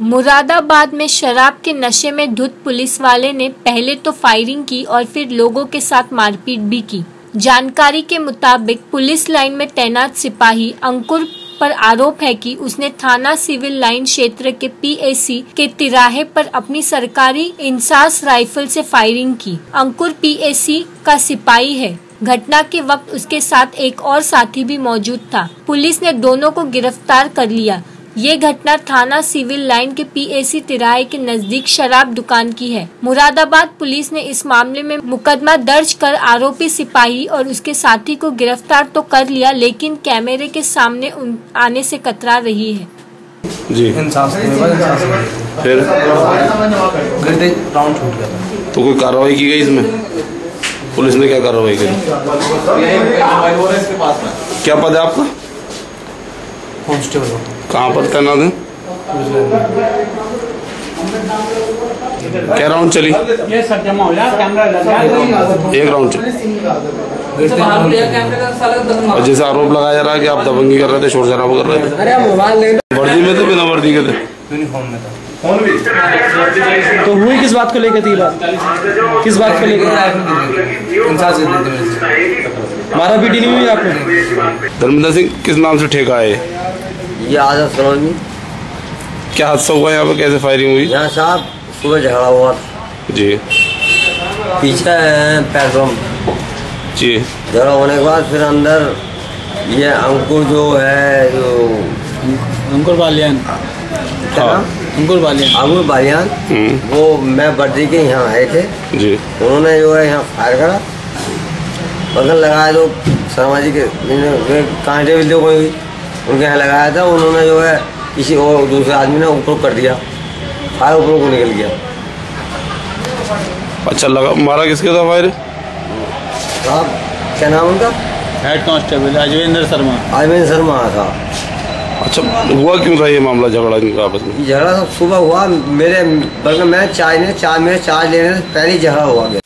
मुरादाबाद में शराब के नशे में धुत पुलिस वाले ने पहले तो फायरिंग की और फिर लोगों के साथ मारपीट भी की। जानकारी के मुताबिक पुलिस लाइन में तैनात सिपाही अंकुर पर आरोप है कि उसने थाना सिविल लाइन क्षेत्र के पीएसी के तिराहे पर अपनी सरकारी इंसास राइफल से फायरिंग की। अंकुर पीएसी का सिपाही है। घटना के वक्त उसके साथ एक और साथी भी मौजूद था। पुलिस ने दोनों को गिरफ़्तार कर लिया। ये घटना थाना सिविल लाइन के पीएसी तिराहे के नज़दीक शराब दुकान की है। मुरादाबाद पुलिस ने इस मामले में मुकदमा दर्ज कर आरोपी सिपाही और उसके साथी को गिरफ़्तार तो कर लिया लेकिन कैमरे के सामने आने से कतरा रही है। जी। इंसाफ फिर? गिरते राउंड छूट गया था। तो कोई कार्रवाई की गई इसमें? पुलिस ने क्या कार्रवाई करी? क्या पद है आपका? कांस्टेबल को कहाँ पर तैनात है? क्या राउंड चली? ये सब जमा हो जाए कैमरा लगा एक राउंड चली। जैसे आरोप लगाया जा रहा है कि आप दबंगी कर रहे थे शोर शराब कर रहे थे। वर्दी में थे बिना वर्दी के थे? यूनिफॉर्म में था? तो हुई किस बात को लेकर थी बात? किस बात को लेकर? इंसाफ से देते मेरे मारा पीटी नहीं हुई आपको धर्मेंद्र सिंह किस नाम से ठेका है? ये? आदत सलोनी क्या हादसा हुआ यहाँ पे कैसे फायरिंग हुई? यहाँ साहब सुबह झगड़ा हुआ जी। पीछे है पेट्रोल। जी। झगड़ा होने के बाद फिर अंदर ये अंकुर जो है जो अंकुर बालियान। क्या हाँ। बालियान अंकुर बालियान। हम्म, वो मैं वर्दी के यहाँ आए थे। जी। उन्होंने जो है यहाँ फायर करा। बगल लगाया जो शर्मा जी के कांस्टेबल जो कोई उनके यहाँ लगाया था। उन्होंने जो है किसी और दूसरे आदमी ने ऊपर कर दिया। फायर ऊपर को निकल गया अच्छा लगा मारा किसके था फायर? साहब क्या नाम उनका? Head constable Ajvendra Sharma. Arvind Sharma था अच्छा हुआ क्यों था ये मामला? झगड़ा इनका आपस में? झगड़ा सब सुबह हुआ, मेरे बल्कि मैं चाय ने, चाय मेरे चार्ज लेने से पहले झगड़ा हुआ गया।